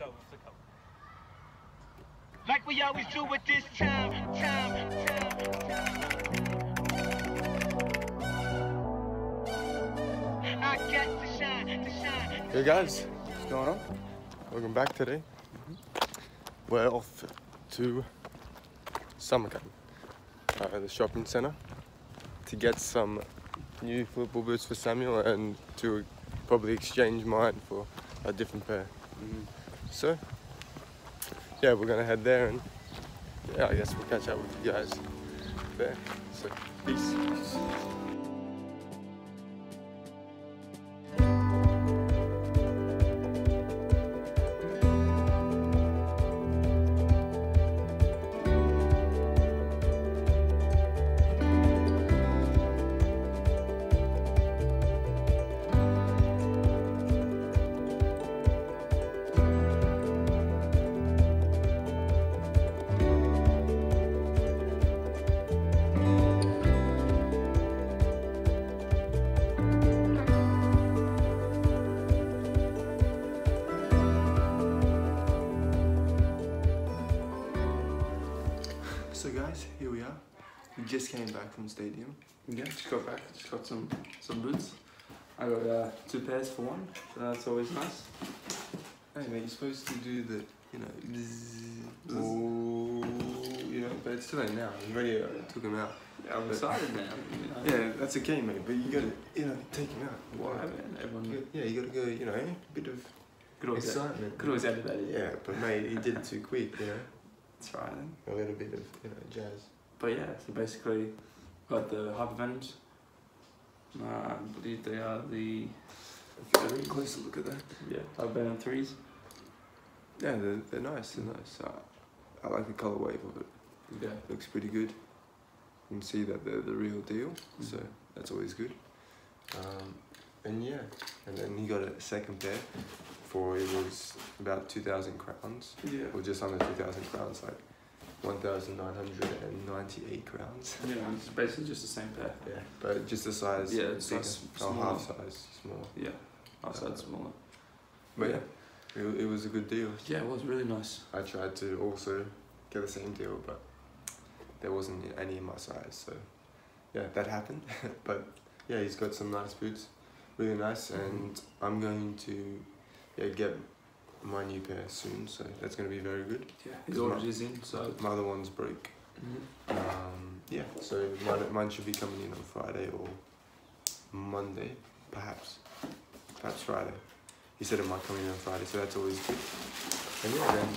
Zo, dat ik ook. Like we always do at this time, time, time, time. I got to shine, to shine. Hey guys, what's going on? Welcome back today. We're off to Summercamp, uh, the shopping center, to get some new football boots for Samuel and to probably exchange mine for a different pair. So, yeah, we're gonna head there and yeah, I guess we'll catch up with you guys there. So, We just came back from the stadium. Yeah, just got back. Just got some some boots. I got uh, two pairs for one, so that's always nice. Hey mate, you're supposed to do the, you know, ooh, you know, but it's too late now. You already uh, took him out. Yeah, I'm excited now. You know. Yeah, that's okay, mate. But you gotta, you know, take him out. Why, Yeah. man? Everyone You- Yeah, you gotta go. You know, a bit of could always excitement. could always edit that. Yeah, but mate, he did it too quick. You know, That's right. Then. a little bit of, you know, jazz. But yeah, so basically, got the Hypervenoms. Uh, I believe they are the you have a closer look at that. yeah Hypervenom threes. Yeah, they're, they're nice. They're nice. Uh, I like the color wave of it. Yeah. looks pretty good. You can see that they're the real deal, so Mhm. that's always good. Um, and yeah, and then he got a second pair for it was about two thousand crowns, Yeah. or just under two thousand crowns, like one thousand nine hundred and ninety-eight crowns. Yeah, it's basically just the same pair. Yeah, but just the size. Yeah, it's bigger. size oh, smaller. half size smaller. Yeah. Outside uh, smaller. But yeah, it, it was a good deal. Yeah, it was really nice. I tried to also get the same deal, but there wasn't any in my size. So yeah, that happened. but yeah, he's got some nice boots, really nice, mm-hmm. and I'm going to yeah get my new pair soon. So that's going to be very good. Yeah. His Is order is in, so. My other one's broke. Mhm. Um, yeah, so mine, mine should be coming in on Friday or Monday, perhaps, perhaps Friday. He said it might come in on Friday, so that's always good. And yeah, then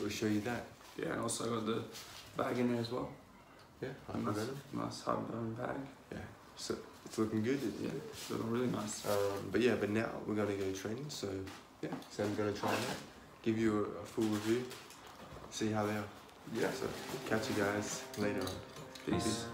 we'll show you that. Yeah, and also got the bag in there as well. Yeah, nice, nice Hypervenom bag. Yeah, so it's looking good. It, Yeah, it's looking really nice. Um, but yeah, but now we're gonna go training. So yeah, Sam's gonna try it out, give you a, a full review, see how they are. Yeah. So catch you guys later on. Peace.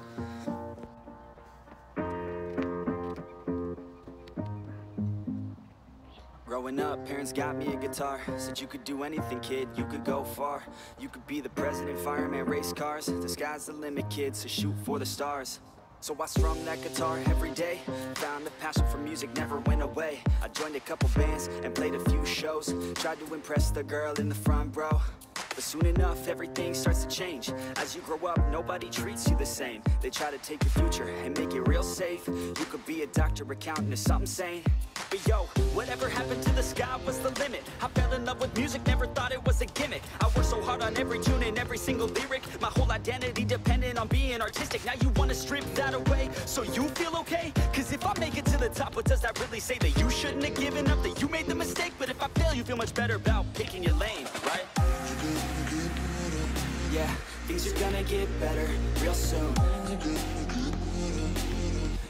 Growing up, parents got me a guitar. Said you could do anything, kid, you could go far. You could be the president, fireman, race cars. The sky's the limit, kid, so shoot for the stars. So I strummed that guitar every day. Found the passion for music never went away. I joined a couple bands and played a few shows. Tried to impress the girl in the front row. But soon enough, everything starts to change. As you grow up, nobody treats you the same. They try to take your future and make it real safe. You could be a doctor, accountant, or something sane. But yo, whatever happened to the sky was the limit. I fell in love with music, you feel okay? Cause if I make it to the top, what does that really say? That you shouldn't have given up, that you made the mistake. But if I fail, you feel much better about picking your lane, right? Yeah, things are gonna get better real soon.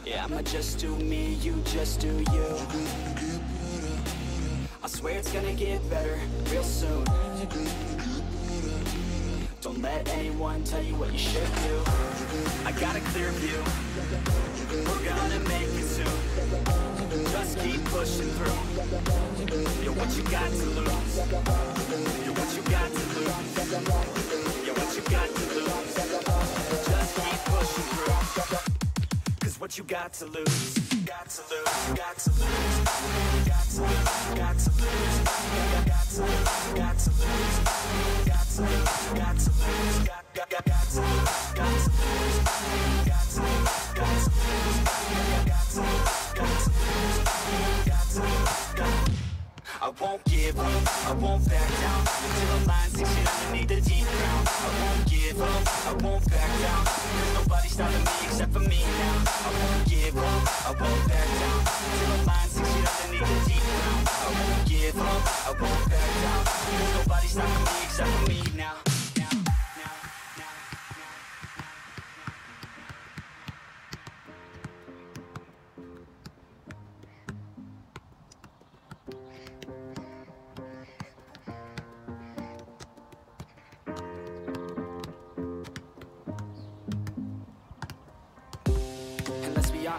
Yeah, I'ma just do me, you just do you. I swear it's gonna get better real soon. Don't let anyone tell you what you should do. I got a clear view. We're gonna make it soon Just keep pushing through You're what you got to lose You're what you got to lose You're what you got to lose Just keep pushing through Cause what you got to lose Got to lose, got to lose Got to lose, got to lose Got to lose, got to lose Got to lose, got to lose Got to lose, got to lose won't give up, I won't back down. Until the line six feet underneath the deep ground. I won't give up, I won't back down. There's nobody stopping me except for me now. I won't give up, I won't back down. Until the line six feet underneath the deep ground. I won't give up, I won't back down. There's nobody stopping me except for me now,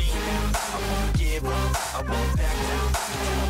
me. I won't give up, I won't back down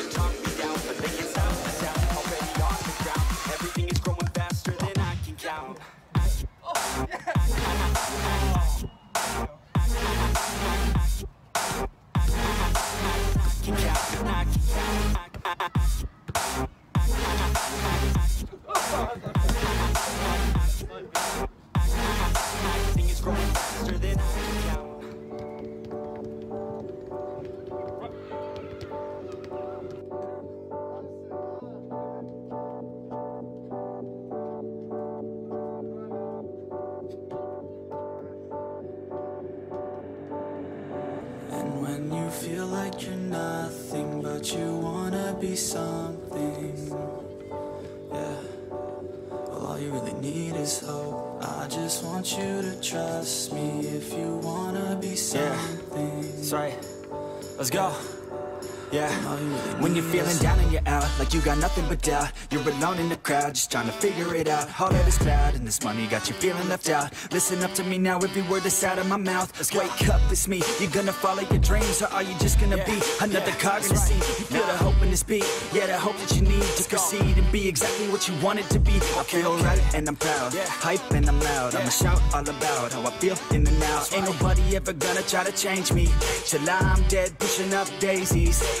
feel like you're nothing, but you wanna be something, yeah. Well, all you really need is hope. I just want you to trust me if you wanna be something. That's right. Let's go. Yeah. All you really When you're feeling down and you're out, like you got nothing but doubt You're alone in the crowd, just trying to figure it out. All that is cloud and this money got you feeling left out. Listen up to me now, every word that's out of my mouth. Let's Wake up, it's me, you're gonna follow your dreams Or are you just gonna be another cog in the scene? You feel the hope in this beat, yeah, the hope that you need To proceed and be exactly what you want it to be. I feel right and I'm proud, yeah. hype and I'm loud. I'ma shout all about how I feel in the now. Ain't nobody ever gonna try to change me. Till I'm dead, pushing up daisies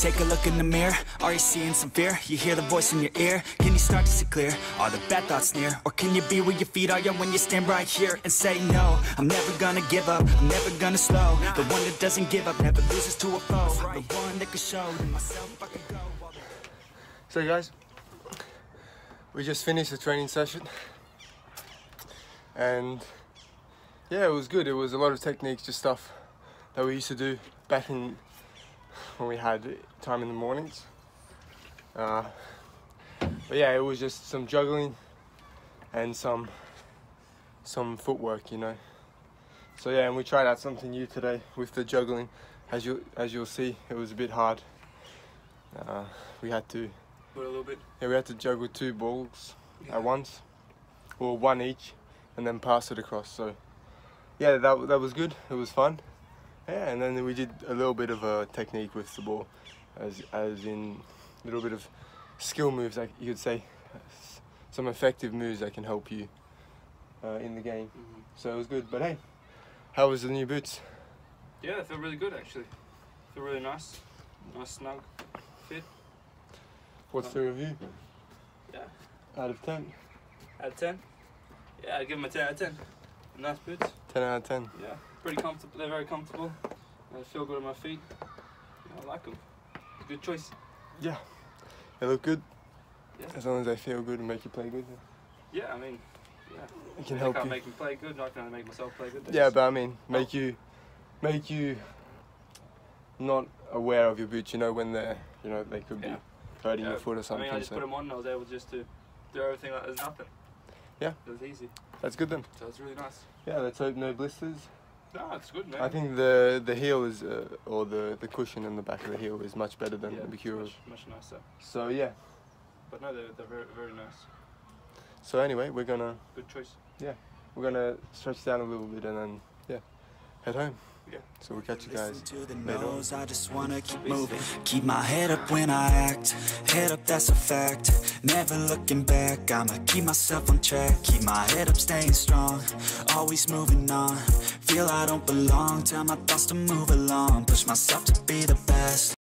Take a look in the mirror. Are you seeing some fear? You hear the voice in your ear. Can you start to see clear? Are the bad thoughts near? Or can you be where your feet are? Yeah, when you stand right here and say no. I'm never gonna give up. I'm never gonna slow. The one that doesn't give up never loses to a foe. The one that can show myself I can go. So guys, we just finished the training session and yeah, it was good. It was a lot of techniques, just stuff that we used to do back in when we had time in the mornings. Uh, but yeah, it was just some juggling and some some footwork, you know. So yeah, and we tried out something new today with the juggling. As you as you'll see, it was a bit hard. Uh, we had to Put a little bit. yeah, we had to juggle two balls at once, or one each, and then pass it across. So, yeah, that that was good. It was fun. Yeah, and then we did a little bit of a technique with the ball, as as in a little bit of skill moves, like you could say, some effective moves that can help you uh, in the game. Mm-hmm. So it was good. But hey, how was the new boots? Yeah, they feel really good actually. They feel really nice. Nice snug fit. What's the review Yeah. out of ten? Out of 10? Yeah, I'd give them a 10 out of 10. Nice boots. Ten out of ten. Yeah. Pretty comfortable. They're very comfortable. I feel good on my feet. I like them. Good choice. Yeah, they look good. Yeah. As long as they feel good and make you play good, Yeah, I mean, yeah. it can I help can't you. make me play good. Not gonna make myself play good. Yeah, but I mean, make you, make you not aware of your boots. You know when they're, you know, they could be hurting Yeah, your foot or I something. mean, I just so put them on and I was able just to do everything like there's nothing. Yeah. It was easy. that's good then. So it's really nice. Yeah, let's hope no blisters. No, it's good, man. I think the the heel is, uh, or the the cushion in the back of the heel is much better than yeah, the it's much, much nicer. So yeah. But no, they're, they're very, very nice. So anyway, we're gonna Good choice. Yeah. We're gonna stretch down a little bit and then yeah, head home. Yeah. So we'll catch you guys. Listen to the later on. I just wanna keep moving. Keep my head up when I act. Head up, that's a fact. Never looking back. I'ma keep myself on track. Keep my head up, staying strong. Always moving on. Feel I don't belong. Tell my thoughts to move along. Push myself to be the best.